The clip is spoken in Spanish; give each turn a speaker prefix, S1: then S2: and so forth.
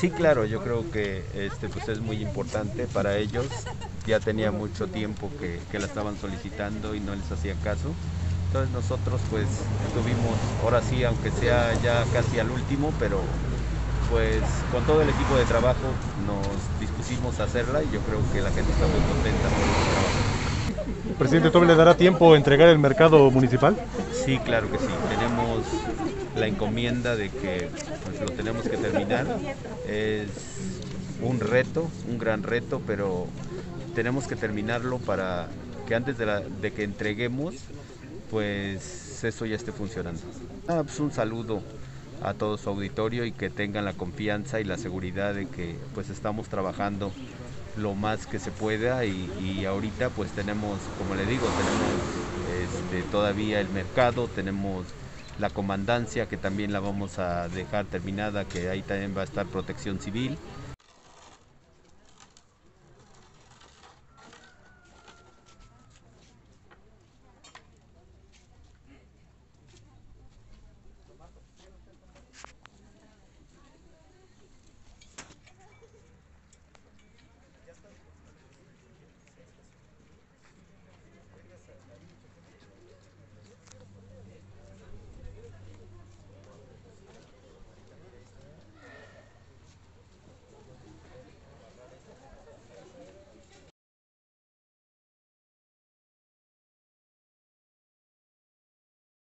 S1: Sí, claro, yo creo que este pues es muy importante para ellos. Ya tenía mucho tiempo que, que la estaban solicitando y no les hacía caso. Entonces nosotros pues estuvimos, ahora sí, aunque sea ya casi al último, pero pues con todo el equipo de trabajo nos dispusimos a hacerla y yo creo que la gente está muy contenta por el trabajo.
S2: Presidente, ¿todavía le dará tiempo a entregar el mercado municipal?
S1: Sí, claro que sí. Tenemos la encomienda de que pues, lo tenemos que terminar. Es un reto, un gran reto, pero tenemos que terminarlo para que antes de, que entreguemos, pues eso ya esté funcionando. Ah, un saludo a todo su auditorio y que tengan la confianza y la seguridad de que pues estamos trabajando lo más que se pueda y, y ahorita pues tenemos, como le digo, tenemos este, todavía el mercado, tenemos la comandancia que también la vamos a dejar terminada, que ahí también va a estar protección civil